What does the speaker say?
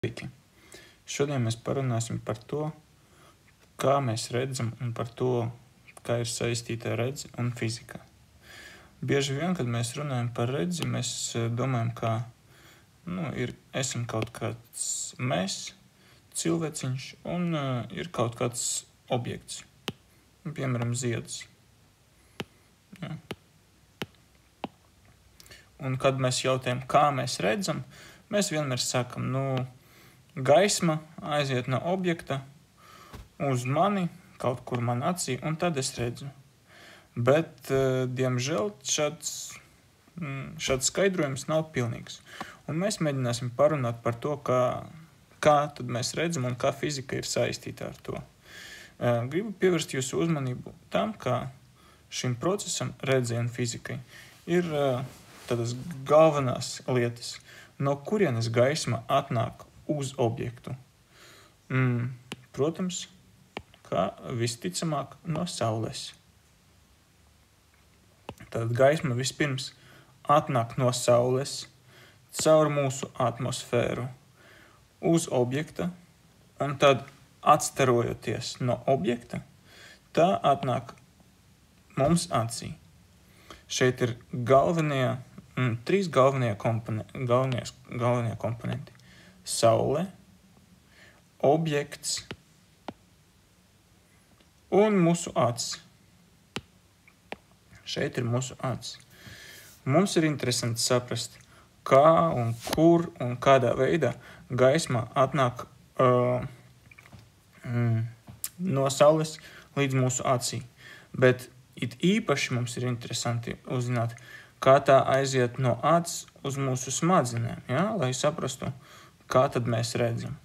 Sveiki! Šodien mēs parunāsim par to, kā mēs redzam un par to, kā ir saistīta redze un fizika. Bieži vien, kad mēs runājam par redzi, mēs eh, domājam, ka nu, ir, esam kaut kāds mēs, cilvēciņš, un uh, ir kaut kāds objekts, piemēram, zieds. Ja. Un kad mēs jautājam, kā mēs redzam, mēs vienmēr sakam, nu, gaisma aiziet no objekta uz mani, kaut kur manā acī, un tad es redzu. Bet, uh, diemžēl, šāds, mm, šāds skaidrojums nav pilnīgs. Un mēs mēģināsim parunāt par to, kā, kā mēs redzam un kā fizika ir saistīta ar to. Uh, gribu pievērst jūsu uzmanību tam, ka šim procesam, redzēšanai un fizikai, ir uh, tādas galvenās lietas, no kurienes gaisma atnāk uz objektu. Mm, protams, kā visticamāk no Saules. Tad gaisma vispirms atnāk no Saules caur mūsu atmosfēru uz objekta, un tad atstarojoties no objekta, tā atnāk mums acī. Šeit ir galvenie, mm, trīs galvenie, kompone, galvenie, galvenie komponenti saule, objekts un mūsu acis. Šeit ir mūsu acis. Mums ir interesanti saprast, kā un kur un kādā veidā gaisma atnāk uh, mm, no saules līdz mūsu acī. Bet it īpaši mums ir interesanti uzzināt, kā tā aiziet no acis uz mūsu smadzenēm, ja? lai saprastu, kā tad mēs redzam.